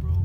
bro.